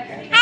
Okay.